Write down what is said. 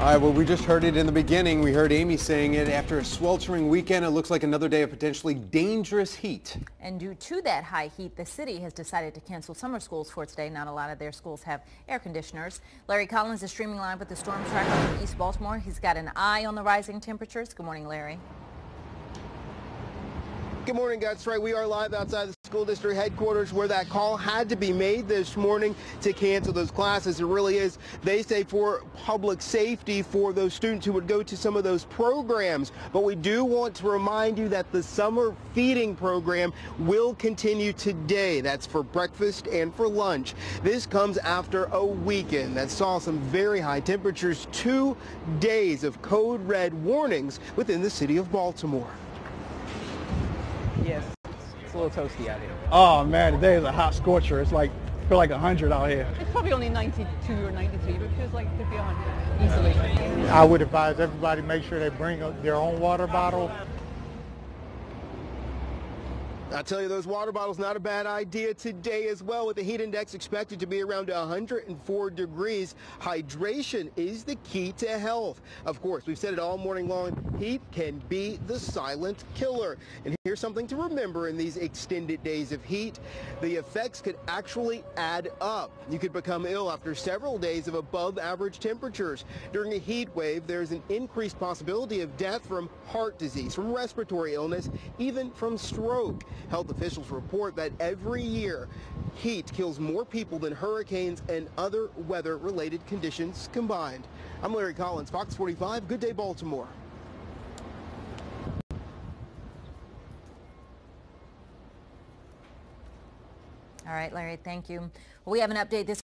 All right, well, we just heard it in the beginning. We heard Amy saying it. After a sweltering weekend, it looks like another day of potentially dangerous heat. And due to that high heat, the city has decided to cancel summer schools for today. Not a lot of their schools have air conditioners. Larry Collins is streaming live with the storm tracker from East Baltimore. He's got an eye on the rising temperatures. Good morning, Larry. Good morning, that's right. We are live outside the school district headquarters where that call had to be made this morning to cancel those classes. It really is, they say, for public safety for those students who would go to some of those programs. But we do want to remind you that the summer feeding program will continue today. That's for breakfast and for lunch. This comes after a weekend that saw some very high temperatures, two days of code red warnings within the city of Baltimore. Yes, it's a little toasty out here. Oh man, today is a hot scorcher. It's like feel like 100 out here. It's probably only 92 or 93, but it feels like it could be 100 easily. I would advise everybody make sure they bring their own water bottle I tell you, those water bottles not a bad idea today as well with the heat index expected to be around 104 degrees. Hydration is the key to health. Of course, we've said it all morning long, heat can be the silent killer. And here's something to remember in these extended days of heat. The effects could actually add up. You could become ill after several days of above average temperatures. During a heat wave, there's an increased possibility of death from heart disease, from respiratory illness, even from stroke. Health officials report that every year, heat kills more people than hurricanes and other weather-related conditions combined. I'm Larry Collins, Fox 45. Good day, Baltimore. All right, Larry, thank you. We have an update this